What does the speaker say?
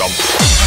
them.